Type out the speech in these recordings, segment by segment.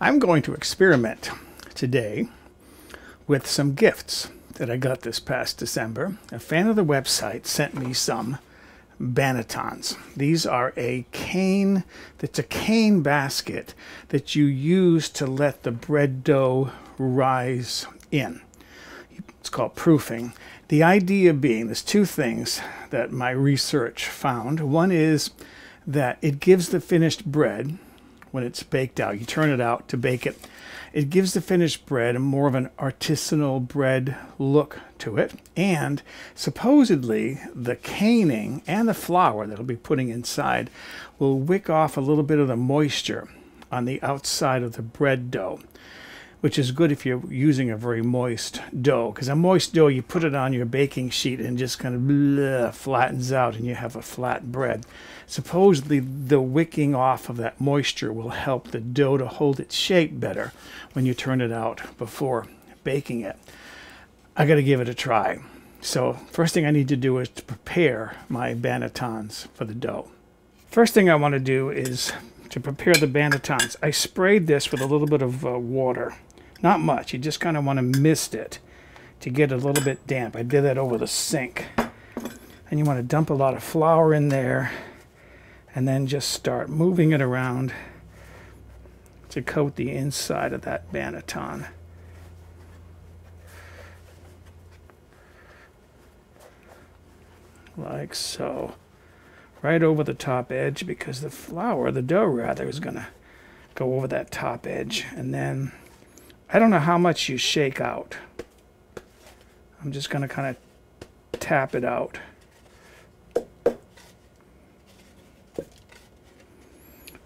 I'm going to experiment today with some gifts that I got this past December. A fan of the website sent me some bannetons. These are a cane, that's a cane basket that you use to let the bread dough rise in. It's called proofing. The idea being, there's two things that my research found. One is that it gives the finished bread, when it's baked out, you turn it out to bake it, it gives the finished bread a more of an artisanal bread look to it. And supposedly the caning and the flour that I'll be putting inside will wick off a little bit of the moisture on the outside of the bread dough which is good if you're using a very moist dough. Because a moist dough, you put it on your baking sheet and just kind of flattens out and you have a flat bread. Supposedly, the wicking off of that moisture will help the dough to hold its shape better when you turn it out before baking it. I got to give it a try. So first thing I need to do is to prepare my bannetons for the dough. First thing I want to do is to prepare the bannetons. I sprayed this with a little bit of uh, water. Not much. You just kind of want to mist it to get a little bit damp. I did that over the sink. And you want to dump a lot of flour in there and then just start moving it around to coat the inside of that banneton. Like so. Right over the top edge because the flour, the dough rather, is going to go over that top edge. And then I don't know how much you shake out. I'm just going to kind of tap it out.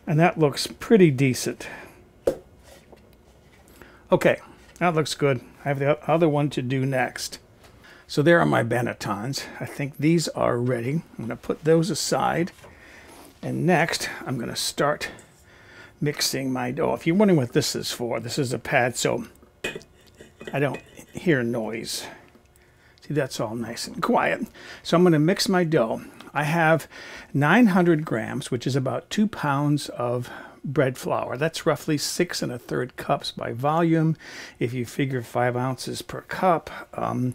And that looks pretty decent. Okay, that looks good. I have the other one to do next. So there are my bannetons. I think these are ready. I'm going to put those aside. And next, I'm going to start mixing my dough. If you're wondering what this is for, this is a pad so I don't hear noise. See, that's all nice and quiet. So I'm going to mix my dough. I have 900 grams, which is about two pounds of bread flour. That's roughly six and a third cups by volume. If you figure five ounces per cup, um,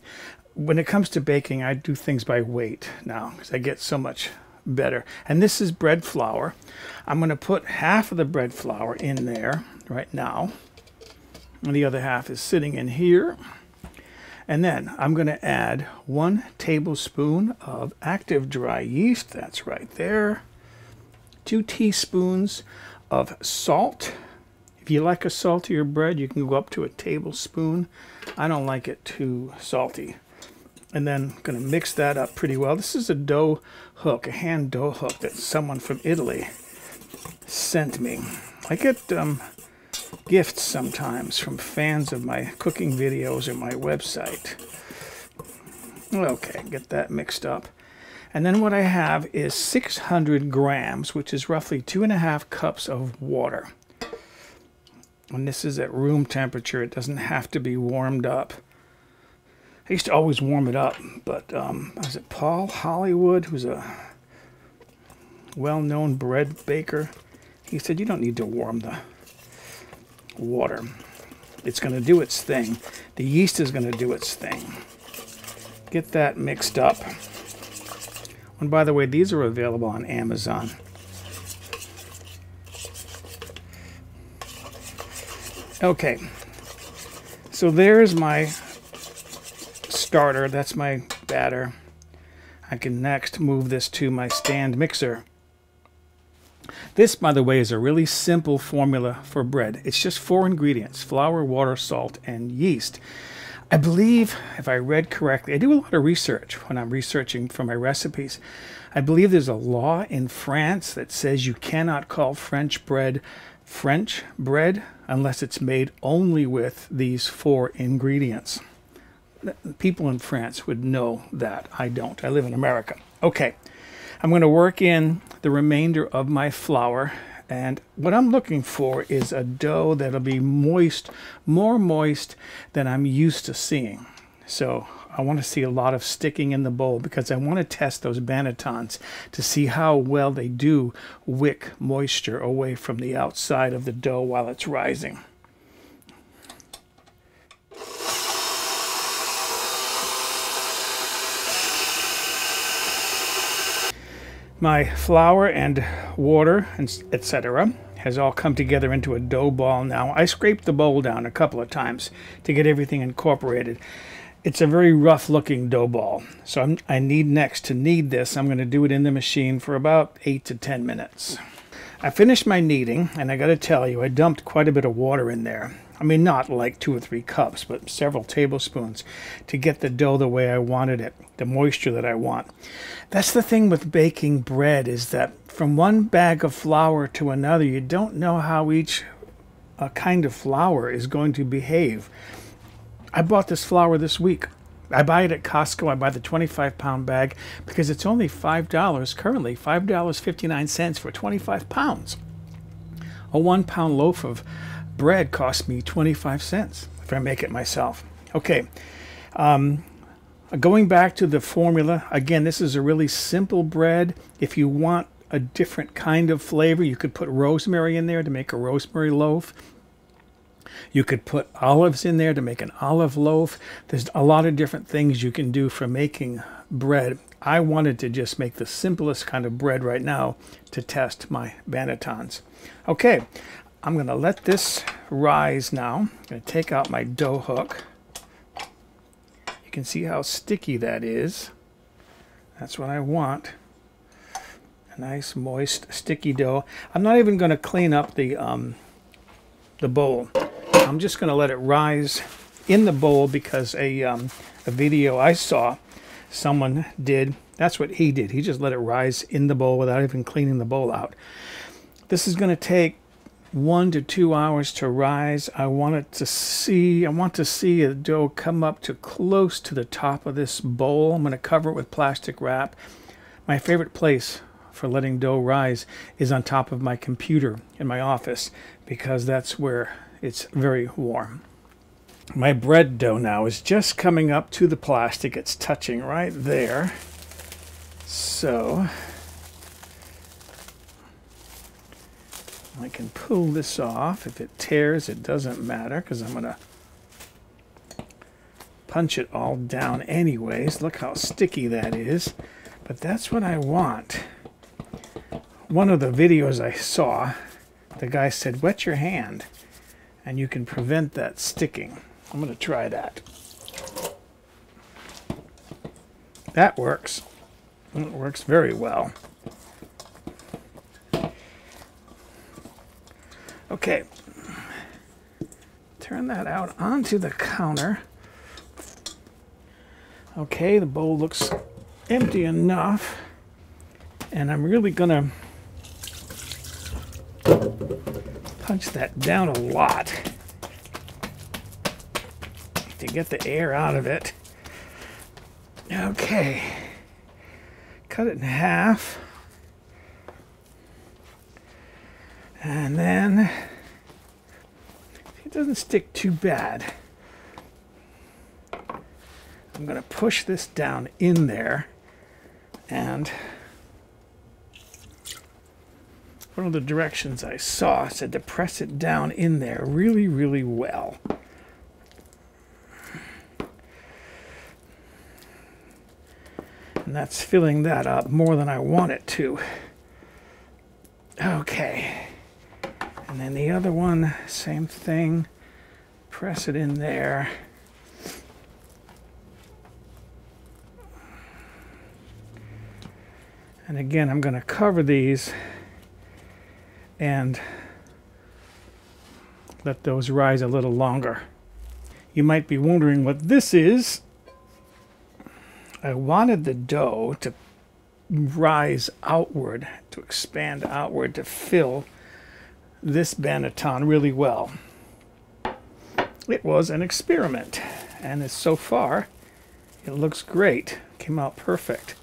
when it comes to baking, I do things by weight now because I get so much better. And this is bread flour. I'm going to put half of the bread flour in there right now. And the other half is sitting in here. And then I'm going to add one tablespoon of active dry yeast. That's right there. Two teaspoons of salt. If you like a saltier bread, you can go up to a tablespoon. I don't like it too salty and then I'm going to mix that up pretty well. This is a dough hook, a hand dough hook that someone from Italy sent me. I get um, gifts sometimes from fans of my cooking videos or my website. Okay, get that mixed up. And then what I have is 600 grams, which is roughly two and a half cups of water. And this is at room temperature. It doesn't have to be warmed up. I used to always warm it up, but um, was it Paul Hollywood, who's a well-known bread baker? He said, you don't need to warm the water. It's going to do its thing. The yeast is going to do its thing. Get that mixed up. And by the way, these are available on Amazon. Okay, so there's my starter. That's my batter. I can next move this to my stand mixer. This, by the way, is a really simple formula for bread. It's just four ingredients, flour, water, salt, and yeast. I believe, if I read correctly, I do a lot of research when I'm researching for my recipes. I believe there's a law in France that says you cannot call French bread French bread unless it's made only with these four ingredients people in France would know that. I don't. I live in America. Okay. I'm going to work in the remainder of my flour. And what I'm looking for is a dough that'll be moist, more moist than I'm used to seeing. So I want to see a lot of sticking in the bowl because I want to test those bannetons to see how well they do wick moisture away from the outside of the dough while it's rising. My flour and water, etc., has all come together into a dough ball now. I scraped the bowl down a couple of times to get everything incorporated. It's a very rough looking dough ball. So I'm, i need next to knead this. I'm going to do it in the machine for about 8 to 10 minutes. I finished my kneading and I got to tell you I dumped quite a bit of water in there. I mean, not like two or three cups, but several tablespoons to get the dough the way I wanted it, the moisture that I want. That's the thing with baking bread is that from one bag of flour to another, you don't know how each uh, kind of flour is going to behave. I bought this flour this week. I buy it at Costco. I buy the 25 pound bag because it's only $5 currently, $5.59 for 25 pounds. A one pound loaf of bread costs me 25 cents if I make it myself. Okay, um, going back to the formula, again, this is a really simple bread. If you want a different kind of flavor, you could put rosemary in there to make a rosemary loaf. You could put olives in there to make an olive loaf. There's a lot of different things you can do for making bread. I wanted to just make the simplest kind of bread right now to test my bannetons. Okay, I'm going to let this rise now. I'm going to take out my dough hook. You can see how sticky that is. That's what I want. A nice, moist, sticky dough. I'm not even going to clean up the, um, the bowl. I'm just going to let it rise in the bowl because a, um, a video I saw someone did, that's what he did. He just let it rise in the bowl without even cleaning the bowl out. This is going to take one to two hours to rise. I want it to see, I want to see the dough come up to close to the top of this bowl. I'm going to cover it with plastic wrap. My favorite place for letting dough rise is on top of my computer in my office because that's where it's very warm. My bread dough now is just coming up to the plastic. It's touching right there. So I can pull this off. If it tears, it doesn't matter because I'm going to punch it all down anyways. Look how sticky that is. But that's what I want. One of the videos I saw, the guy said, wet your hand and you can prevent that sticking. I'm going to try that. That works. It works very well. Okay. Turn that out onto the counter. Okay, the bowl looks empty enough. And I'm really going to punch that down a lot to get the air out of it. Okay. Cut it in half. And then doesn't stick too bad. I'm going to push this down in there and one of the directions I saw said to press it down in there really, really well. And that's filling that up more than I want it to. Okay. And then the other one, same thing. Press it in there. And again, I'm going to cover these and let those rise a little longer. You might be wondering what this is. I wanted the dough to rise outward, to expand outward, to fill this banneton really well. It was an experiment, and so far, it looks great. Came out perfect.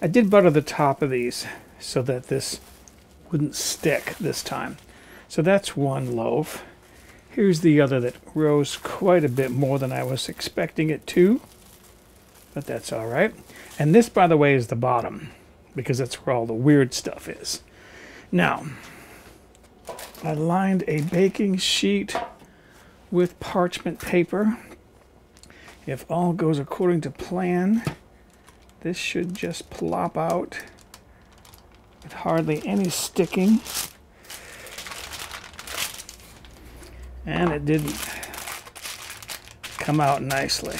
I did butter the top of these so that this wouldn't stick this time. So that's one loaf. Here's the other that rose quite a bit more than I was expecting it to, but that's all right. And this, by the way, is the bottom because that's where all the weird stuff is. Now, I lined a baking sheet with parchment paper. If all goes according to plan, this should just plop out with hardly any sticking. And it didn't come out nicely.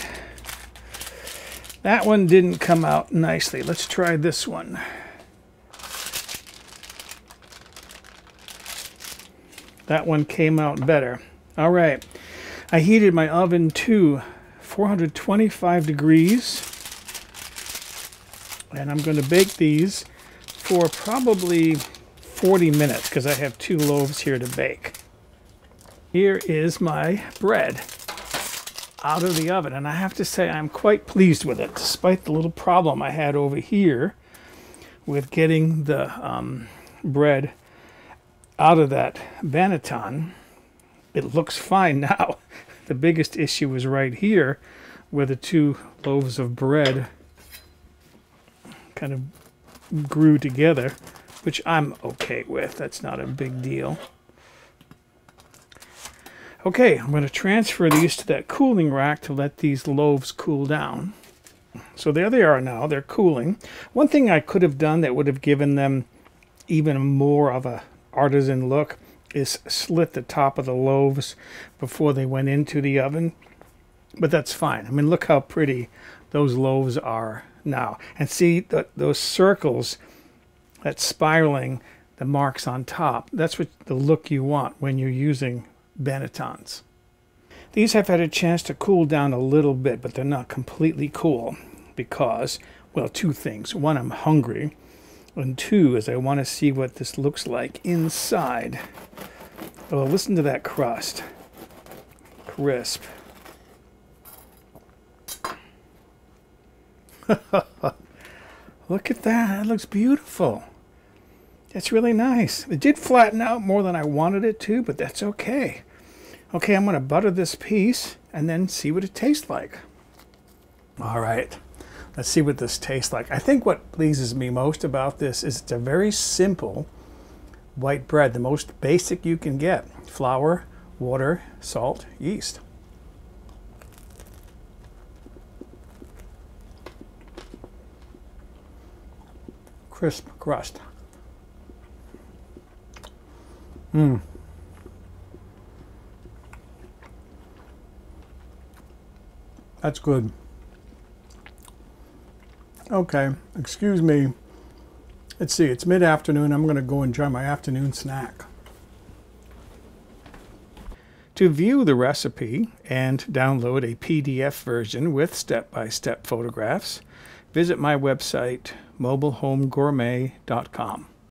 That one didn't come out nicely. Let's try this one. That one came out better. All right. I heated my oven to 425 degrees. And I'm going to bake these for probably 40 minutes because I have two loaves here to bake. Here is my bread out of the oven. And I have to say I'm quite pleased with it, despite the little problem I had over here with getting the um, bread out of that banneton, it looks fine now. The biggest issue is right here where the two loaves of bread kind of grew together, which I'm okay with. That's not a big deal. Okay, I'm going to transfer these to that cooling rack to let these loaves cool down. So there they are now, they're cooling. One thing I could have done that would have given them even more of a artisan look is slit the top of the loaves before they went into the oven. But that's fine. I mean, look how pretty those loaves are now. And see the, those circles, that spiraling, the marks on top. That's what the look you want when you're using Bannetons. These have had a chance to cool down a little bit, but they're not completely cool because, well, two things. One, I'm hungry and two is I want to see what this looks like inside. Oh, listen to that crust. Crisp. Look at that. That looks beautiful. That's really nice. It did flatten out more than I wanted it to, but that's okay. Okay, I'm going to butter this piece and then see what it tastes like. All right. Let's see what this tastes like. I think what pleases me most about this is it's a very simple white bread, the most basic you can get. Flour, water, salt, yeast. Crisp crust. Mmm. That's good. Okay, excuse me. Let's see, it's mid-afternoon. I'm going to go enjoy my afternoon snack. To view the recipe and download a PDF version with step-by-step -step photographs, visit my website, mobilehomegourmet.com.